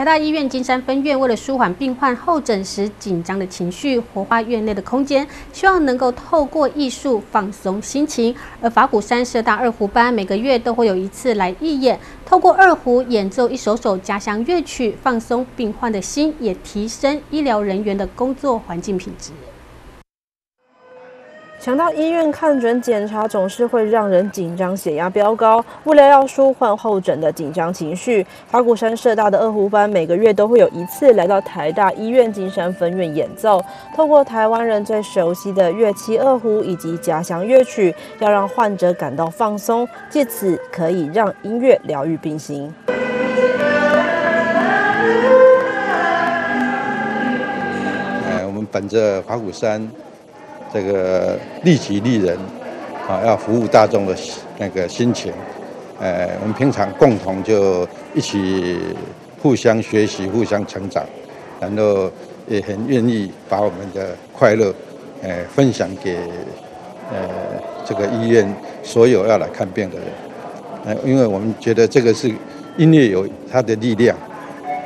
台大医院金山分院为了舒缓病患候诊时紧张的情绪，活化院内的空间，希望能够透过艺术放松心情。而法鼓山社大二胡班每个月都会有一次来义演，透过二胡演奏一首首家乡乐曲，放松病患的心，也提升医疗人员的工作环境品质。想到医院看诊检查，总是会让人紧张，血压飙高。为了要舒缓候诊的紧张情绪，花鼓山社大的二胡班每个月都会有一次来到台大医院金山分院演奏，透过台湾人最熟悉的乐器二胡以及家乡乐曲，要让患者感到放松，借此可以让音乐疗愈病心。呃，我们本着花鼓山。这个利己利人，啊，要服务大众的那个心情，呃，我们平常共同就一起互相学习、互相成长，然后也很愿意把我们的快乐，呃，分享给呃这个医院所有要来看病的人，呃，因为我们觉得这个是音乐有它的力量，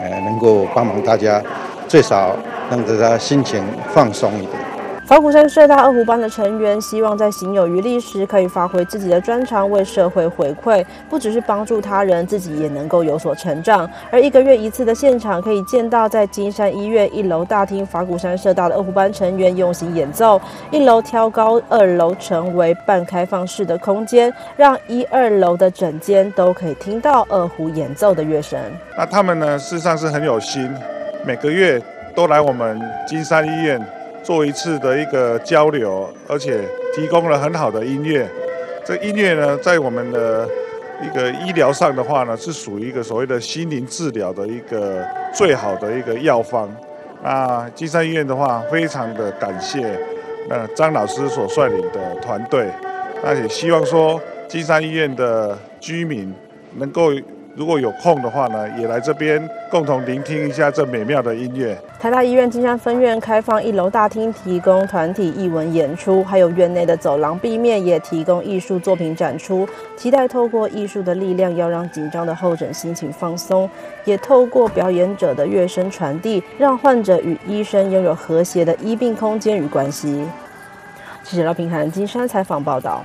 呃，能够帮忙大家，最少让大家心情放松一点。法鼓山社大二胡班的成员希望在行有余力时，可以发挥自己的专长，为社会回馈，不只是帮助他人，自己也能够有所成长。而一个月一次的现场，可以见到在金山医院一楼大厅，法鼓山社大的二胡班成员用心演奏。一楼挑高，二楼成为半开放式的空间，让一二楼的整间都可以听到二胡演奏的乐声。那他们呢，事实上是很有心，每个月都来我们金山医院。做一次的一个交流，而且提供了很好的音乐。这音乐呢，在我们的一个医疗上的话呢，是属于一个所谓的心灵治疗的一个最好的一个药方。那金山医院的话，非常的感谢那张老师所率领的团队。那也希望说，金山医院的居民能够。如果有空的话呢，也来这边共同聆听一下这美妙的音乐。台大医院金山分院开放一楼大厅，提供团体艺文演出，还有院内的走廊壁面也提供艺术作品展出。期待透过艺术的力量，要让紧张的候诊心情放松，也透过表演者的乐声传递，让患者与医生拥有和谐的医病空间与关系。记者老平涵金山采访报道。